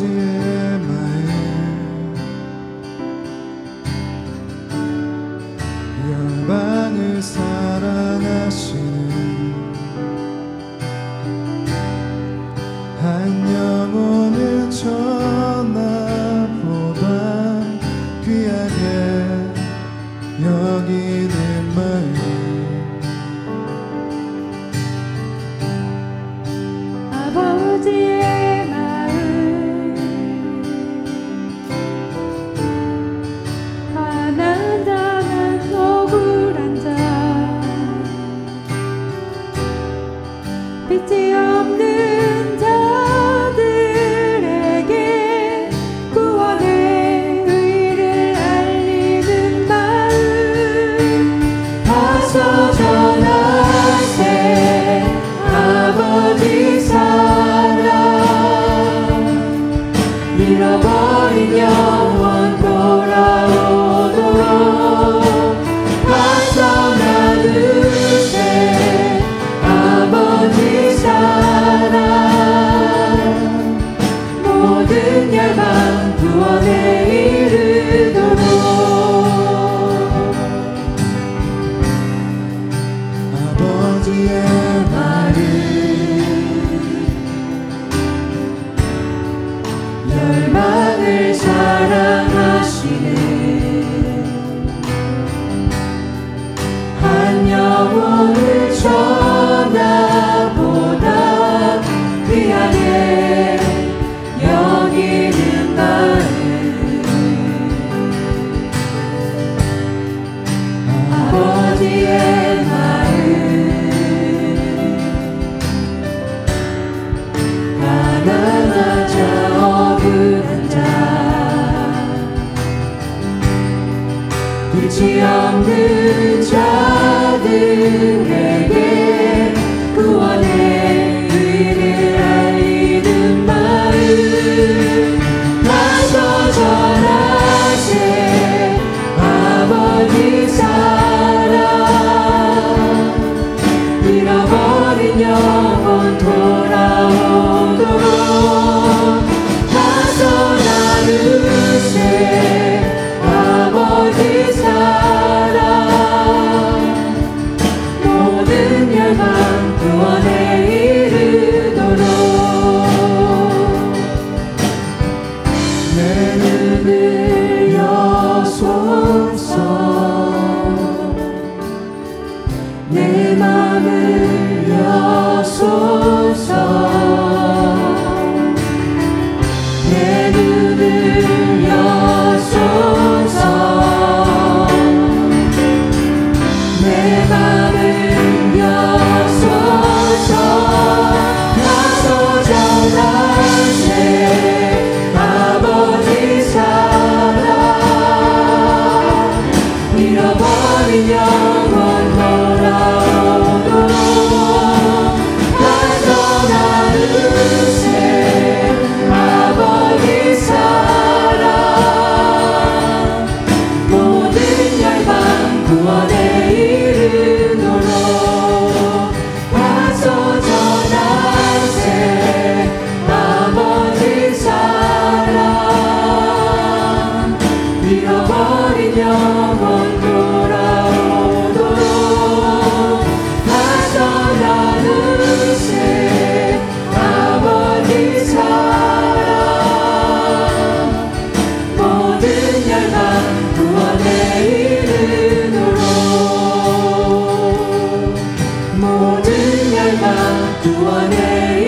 the end. mỗi nhau Oh. 내 마음 you. Tuhan, Tuhan Yesus.